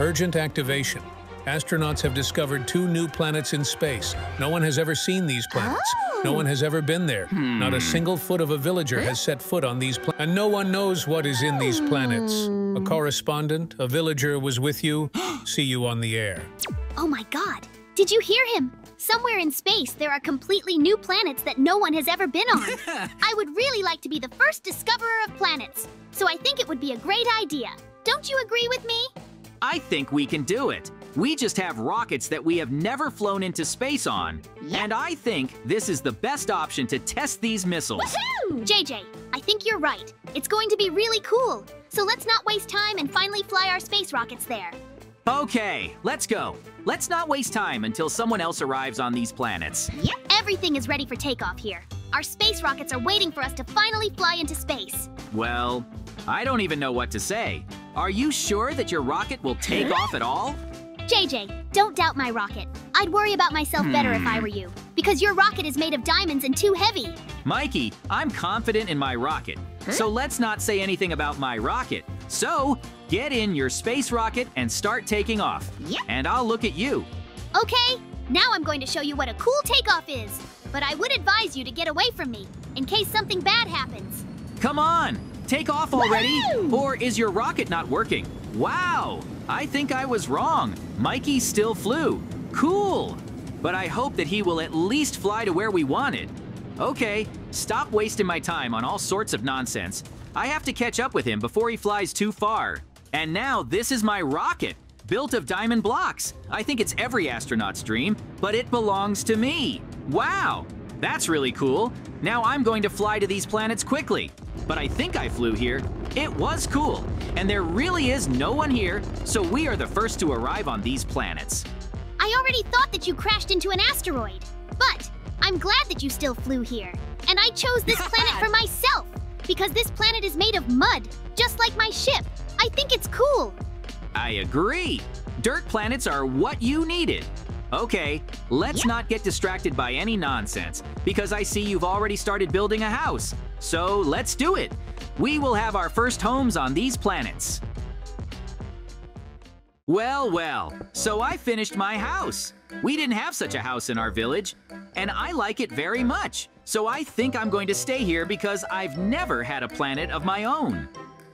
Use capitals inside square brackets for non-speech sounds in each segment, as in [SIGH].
Urgent activation. Astronauts have discovered two new planets in space. No one has ever seen these planets. No one has ever been there. Not a single foot of a villager has set foot on these planets. And no one knows what is in these planets. A correspondent, a villager was with you. [GASPS] See you on the air. Oh my god! Did you hear him? Somewhere in space, there are completely new planets that no one has ever been on. [LAUGHS] I would really like to be the first discoverer of planets, so I think it would be a great idea. Don't you agree with me? I think we can do it. We just have rockets that we have never flown into space on. And I think this is the best option to test these missiles. JJ, I think you're right. It's going to be really cool. So let's not waste time and finally fly our space rockets there. Okay, let's go. Let's not waste time until someone else arrives on these planets. Yep. Everything is ready for takeoff here. Our space rockets are waiting for us to finally fly into space. Well, I don't even know what to say. Are you sure that your rocket will take off at all? JJ, don't doubt my rocket. I'd worry about myself better if I hmm. were you, because your rocket is made of diamonds and too heavy. Mikey, I'm confident in my rocket. So let's not say anything about my rocket. So, get in your space rocket and start taking off. Yep. And I'll look at you. Okay, now I'm going to show you what a cool takeoff is. But I would advise you to get away from me, in case something bad happens. Come on, take off already. Or is your rocket not working? Wow, I think I was wrong. Mikey still flew. Cool. But I hope that he will at least fly to where we wanted. Okay, stop wasting my time on all sorts of nonsense. I have to catch up with him before he flies too far. And now this is my rocket, built of diamond blocks. I think it's every astronaut's dream, but it belongs to me. Wow, that's really cool. Now I'm going to fly to these planets quickly. But I think I flew here. It was cool, and there really is no one here, so we are the first to arrive on these planets. I already thought that you crashed into an asteroid. But I'm glad that you still flew here. And I chose this [LAUGHS] planet for myself, because this planet is made of mud, just like my ship. I think it's cool. I agree. Dirt planets are what you needed. Okay, let's not get distracted by any nonsense, because I see you've already started building a house. So let's do it. We will have our first homes on these planets. Well, well, so I finished my house. We didn't have such a house in our village, and I like it very much. So I think I'm going to stay here because I've never had a planet of my own.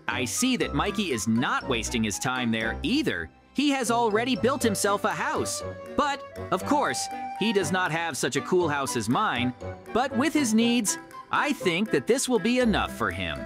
I see that Mikey is not wasting his time there either. He has already built himself a house. But, of course, he does not have such a cool house as mine. But with his needs, I think that this will be enough for him.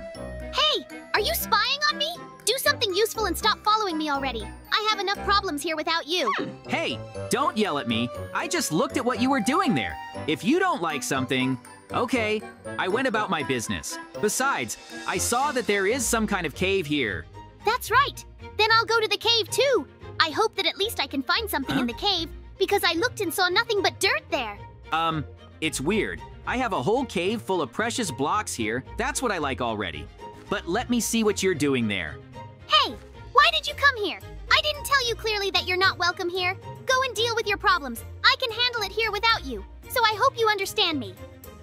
Hey, are you spying on me? Do something useful and stop following me already. I have enough problems here without you. Hey, don't yell at me. I just looked at what you were doing there. If you don't like something, okay, I went about my business. Besides, I saw that there is some kind of cave here. That's right. Then I'll go to the cave too. I hope that at least I can find something in the cave, because I looked and saw nothing but dirt there. Um, it's weird. I have a whole cave full of precious blocks here. That's what I like already. But let me see what you're doing there. Hey, why did you come here? I didn't tell you clearly that you're not welcome here. Go and deal with your problems. I can handle it here without you. So I hope you understand me.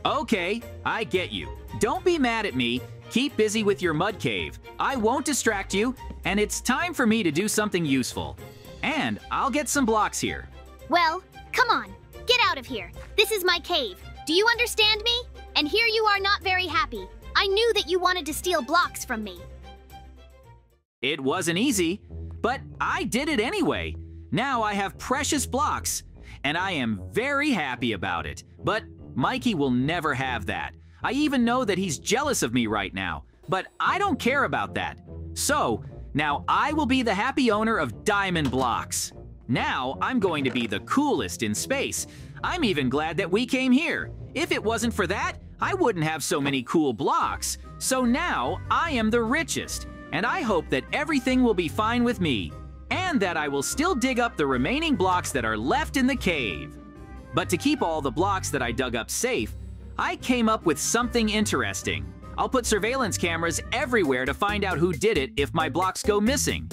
Okay, I get you. Don't be mad at me. Keep busy with your mud cave. I won't distract you, and it's time for me to do something useful. And I'll get some blocks here. Well, come on. Get out of here. This is my cave. Do you understand me? And here you are not very happy. I knew that you wanted to steal blocks from me. It wasn't easy, but I did it anyway. Now I have precious blocks, and I am very happy about it. But Mikey will never have that. I even know that he's jealous of me right now, but I don't care about that. So, now I will be the happy owner of diamond blocks. Now I'm going to be the coolest in space. I'm even glad that we came here. If it wasn't for that, I wouldn't have so many cool blocks. So now I am the richest, and I hope that everything will be fine with me, and that I will still dig up the remaining blocks that are left in the cave. But to keep all the blocks that I dug up safe, I came up with something interesting. I'll put surveillance cameras everywhere to find out who did it if my blocks go missing.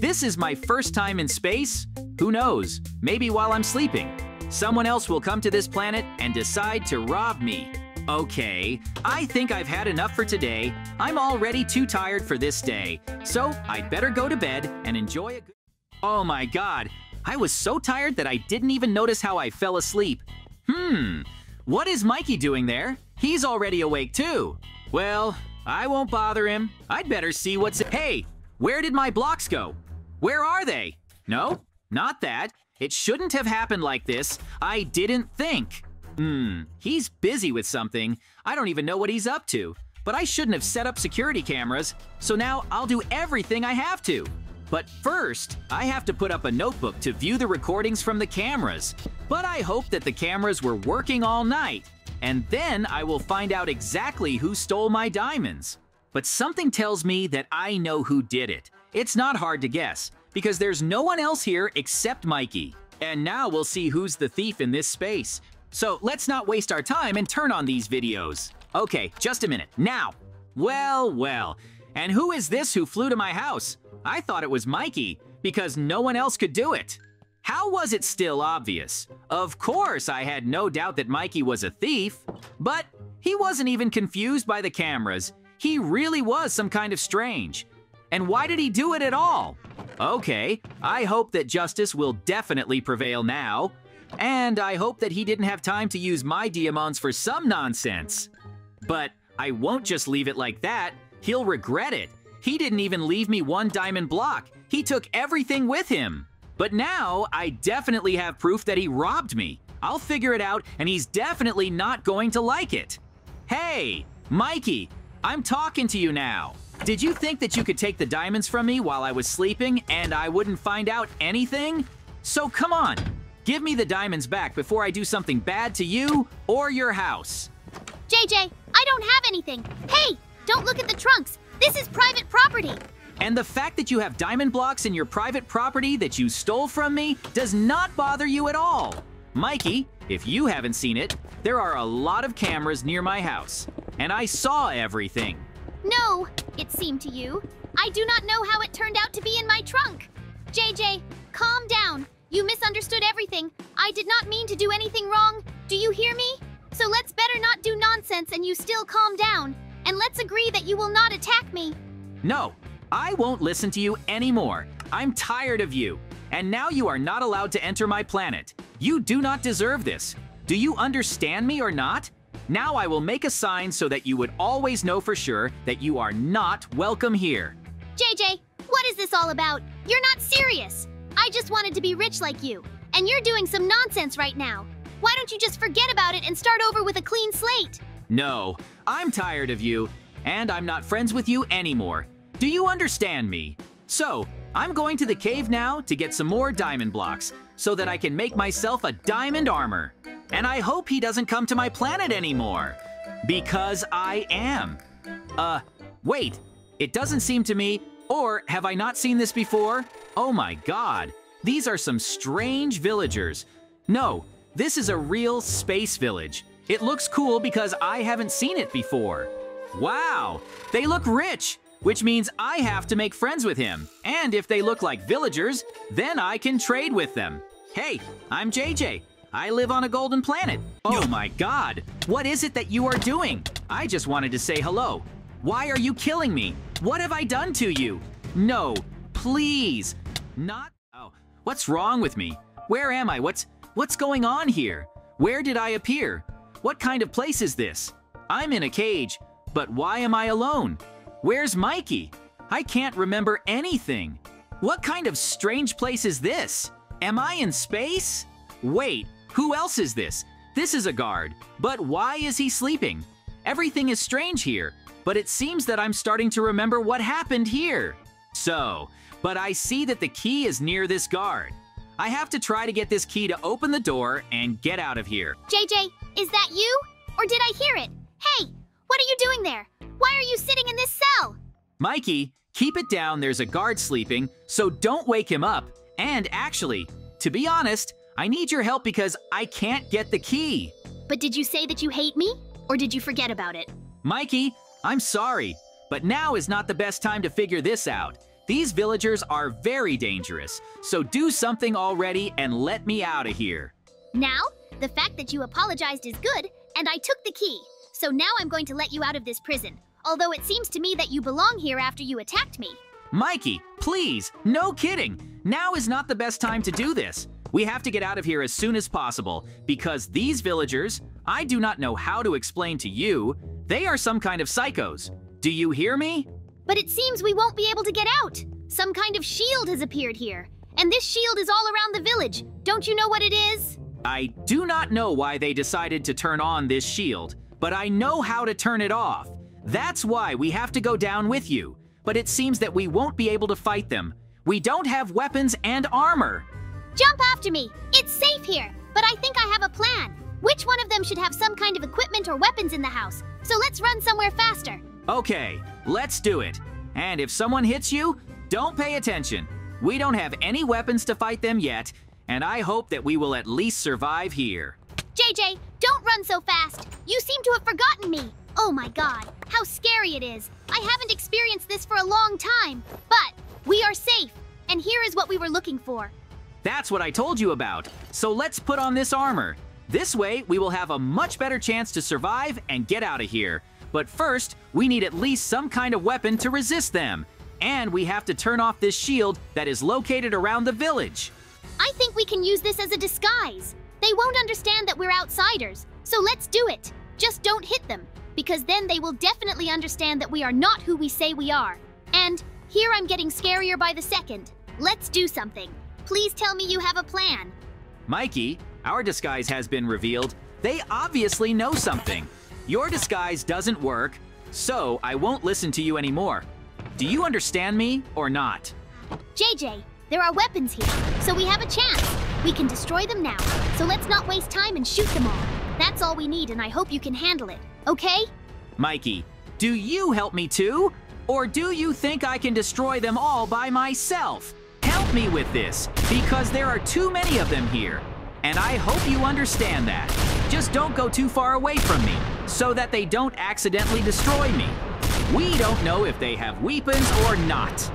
This is my first time in space. Who knows? Maybe while I'm sleeping. Someone else will come to this planet and decide to rob me. Okay, I think I've had enough for today. I'm already too tired for this day, so I'd better go to bed and enjoy a good Oh my god, I was so tired that I didn't even notice how I fell asleep. Hmm, what is Mikey doing there? He's already awake too. Well, I won't bother him. I'd better see what's. Hey, where did my blocks go? Where are they? No, not that. It shouldn't have happened like this. I didn't think. Hmm, he's busy with something. I don't even know what he's up to. But I shouldn't have set up security cameras, so now I'll do everything I have to. But first, I have to put up a notebook to view the recordings from the cameras. But I hope that the cameras were working all night, and then I will find out exactly who stole my diamonds. But something tells me that I know who did it. It's not hard to guess, because there's no one else here except Mikey. And now we'll see who's the thief in this space. So let's not waste our time and turn on these videos. Okay, just a minute. Now! Well, well. And who is this who flew to my house? I thought it was Mikey, because no one else could do it. How was it still obvious? Of course, I had no doubt that Mikey was a thief, but he wasn't even confused by the cameras. He really was some kind of strange. And why did he do it at all? Okay, I hope that justice will definitely prevail now. And I hope that he didn't have time to use my diamonds for some nonsense. But I won't just leave it like that. He'll regret it. He didn't even leave me one diamond block. He took everything with him. But now, I definitely have proof that he robbed me. I'll figure it out, and he's definitely not going to like it. Hey, Mikey, I'm talking to you now. Did you think that you could take the diamonds from me while I was sleeping and I wouldn't find out anything? So come on, give me the diamonds back before I do something bad to you or your house. JJ, I don't have anything. Hey, don't look at the trunks. This is private property. And the fact that you have diamond blocks in your private property that you stole from me does not bother you at all. Mikey, if you haven't seen it, there are a lot of cameras near my house, and I saw everything. No, it seemed to you. I do not know how it turned out to be in my trunk. JJ, calm down. You misunderstood everything. I did not mean to do anything wrong. Do you hear me? So let's better not do nonsense and you still calm down. And let's agree that you will not attack me. No, I won't listen to you anymore. I'm tired of you. And now you are not allowed to enter my planet. You do not deserve this. Do you understand me or not? Now I will make a sign so that you would always know for sure that you are not welcome here. JJ, what is this all about? You're not serious. I just wanted to be rich like you. And you're doing some nonsense right now. Why don't you just forget about it and start over with a clean slate? No, I'm tired of you, and I'm not friends with you anymore. Do you understand me? So, I'm going to the cave now to get some more diamond blocks so that I can make myself a diamond armor. And I hope he doesn't come to my planet anymore. Because I am. Uh, wait. It doesn't seem to me, or have I not seen this before? Oh my god. These are some strange villagers. No, this is a real space village. It looks cool because I haven't seen it before. Wow, they look rich, which means I have to make friends with him. And if they look like villagers, then I can trade with them. Hey, I'm JJ. I live on a golden planet. Oh my god, what is it that you are doing? I just wanted to say hello. Why are you killing me? What have I done to you? No, please. Not. Oh, what's wrong with me? Where am I? What's. What's going on here? Where did I appear? What kind of place is this? I'm in a cage, but why am I alone? Where's Mikey? I can't remember anything. What kind of strange place is this? Am I in space? Wait, who else is this? This is a guard, but why is he sleeping? Everything is strange here, but it seems that I'm starting to remember what happened here. So, but I see that the key is near this guard. I have to try to get this key to open the door and get out of here. JJ, is that you? Or did I hear it? Hey, what are you doing there? Why are you sitting in this cell? Mikey, keep it down, there's a guard sleeping, so don't wake him up. And actually, to be honest, I need your help because I can't get the key. But did you say that you hate me? Or did you forget about it? Mikey, I'm sorry, but now is not the best time to figure this out. These villagers are very dangerous, so do something already and let me out of here. Now, the fact that you apologized is good, and I took the key. So now I'm going to let you out of this prison, although it seems to me that you belong here after you attacked me. Mikey, please, no kidding. Now is not the best time to do this. We have to get out of here as soon as possible because these villagers, I do not know how to explain to you, they are some kind of psychos. Do you hear me? But it seems we won't be able to get out. Some kind of shield has appeared here. And this shield is all around the village. Don't you know what it is? I do not know why they decided to turn on this shield, but I know how to turn it off. That's why we have to go down with you. But it seems that we won't be able to fight them. We don't have weapons and armor. Jump after me. It's safe here. But I think I have a plan. Which one of them should have some kind of equipment or weapons in the house? So let's run somewhere faster. Okay, let's do it. And if someone hits you, don't pay attention. We don't have any weapons to fight them yet, and I hope that we will at least survive here. JJ, don't run so fast. You seem to have forgotten me. Oh my god, how scary it is. I haven't experienced this for a long time, but we are safe, and here is what we were looking for. That's what I told you about. So let's put on this armor. This way, we will have a much better chance to survive and get out of here. But first, we need at least some kind of weapon to resist them. And we have to turn off this shield that is located around the village. I think we can use this as a disguise. They won't understand that we're outsiders, so let's do it. Just don't hit them, because then they will definitely understand that we are not who we say we are. And here I'm getting scarier by the second. Let's do something. Please tell me you have a plan. Mikey, our disguise has been revealed. They obviously know something. Your disguise doesn't work, so I won't listen to you anymore. Do you understand me or not? JJ, there are weapons here, so we have a chance. We can destroy them now, so let's not waste time and shoot them all. That's all we need, and I hope you can handle it, okay? Mikey, do you help me too? Or do you think I can destroy them all by myself? Help me with this, because there are too many of them here. And I hope you understand that. Just don't go too far away from me, so that they don't accidentally destroy me. We don't know if they have weapons or not.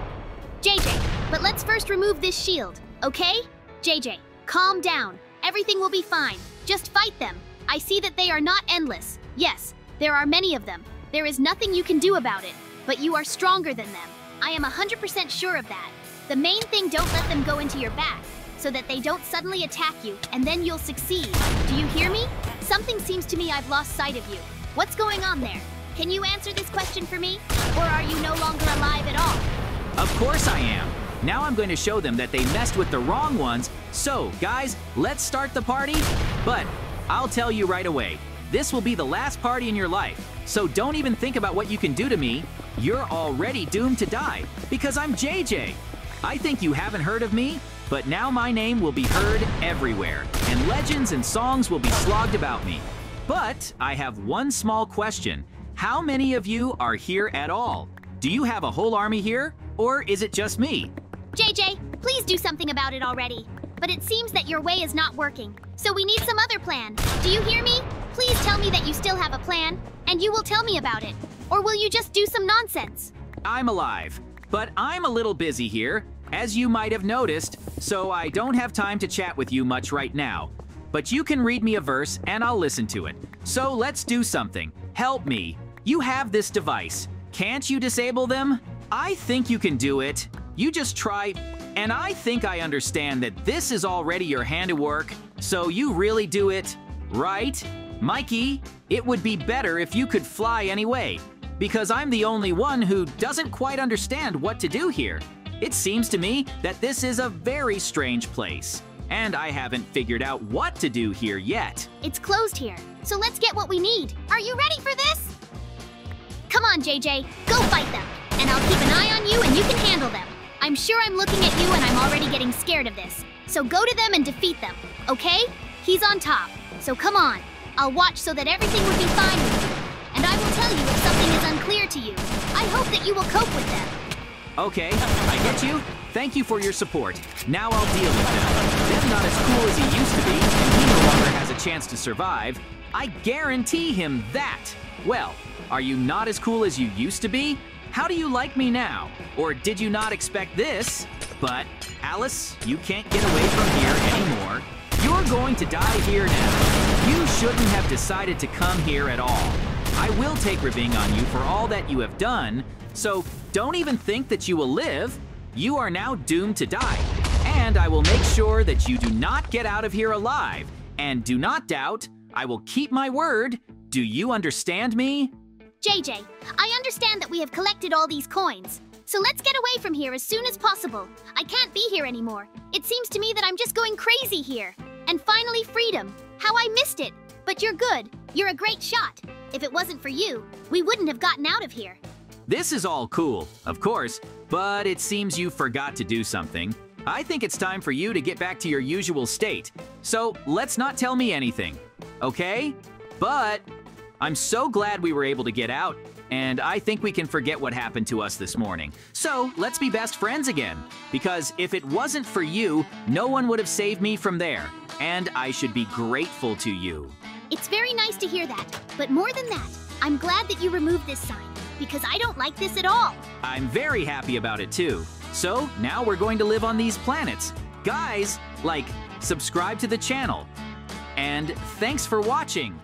JJ, but let's first remove this shield, okay? JJ, calm down. Everything will be fine. Just fight them. I see that they are not endless. Yes, there are many of them. There is nothing you can do about it, but you are stronger than them. I am 100% sure of that. The main thing, don't let them go into your back, so that they don't suddenly attack you, and then you'll succeed. Do you hear me? Something seems to me I've lost sight of you. What's going on there? Can you answer this question for me? Or are you no longer alive at all? Of course I am. Now I'm going to show them that they messed with the wrong ones. So, guys, let's start the party. But I'll tell you right away, this will be the last party in your life. So don't even think about what you can do to me. You're already doomed to die because I'm JJ. I think you haven't heard of me, but now my name will be heard everywhere, and legends and songs will be slogged about me. But I have one small question. How many of you are here at all? Do you have a whole army here, or is it just me? JJ, please do something about it already. But it seems that your way is not working, so we need some other plan. Do you hear me? Please tell me that you still have a plan, and you will tell me about it. Or will you just do some nonsense? I'm alive, but I'm a little busy here, as you might have noticed, so I don't have time to chat with you much right now. But you can read me a verse and I'll listen to it. So let's do something. Help me. You have this device. Can't you disable them? I think you can do it. You just try. And I think I understand that this is already your handiwork, so you really do it, right? Mikey, it would be better if you could fly anyway, because I'm the only one who doesn't quite understand what to do here. It seems to me that this is a very strange place, and I haven't figured out what to do here yet. It's closed here, so let's get what we need. Are you ready for this? Come on, JJ, go fight them, and I'll keep an eye on you and you can handle them. I'm sure I'm looking at you and I'm already getting scared of this. So go to them and defeat them, okay? He's on top, so come on. I'll watch so that everything will be fine with you. And I will tell you if something is unclear to you. I hope that you will cope with them. Okay, I get you. Thank you for your support. Now I'll deal with them. Them not as cool as he used to be, and he no longer has a chance to survive. I guarantee him that. Well, are you not as cool as you used to be? How do you like me now? Or did you not expect this? But, Alice, you can't get away from here anymore. You're going to die here now. You shouldn't have decided to come here at all. I will take Raving on you for all that you have done, so don't even think that you will live. You are now doomed to die. And I will make sure that you do not get out of here alive. And do not doubt, I will keep my word. Do you understand me? JJ, I understand that we have collected all these coins. So let's get away from here as soon as possible. I can't be here anymore. It seems to me that I'm just going crazy here. And finally, freedom. How I missed it. But you're good. You're a great shot. If it wasn't for you, we wouldn't have gotten out of here. This is all cool, of course, but it seems you forgot to do something. I think it's time for you to get back to your usual state. So let's not tell me anything, okay? But I'm so glad we were able to get out, and I think we can forget what happened to us this morning. So let's be best friends again, because if it wasn't for you, no one would have saved me from there, and I should be grateful to you. It's very nice to hear that, but more than that, I'm glad that you removed this sign, because I don't like this at all. I'm very happy about it too. So now we're going to live on these planets. Guys, like, subscribe to the channel. And thanks for watching.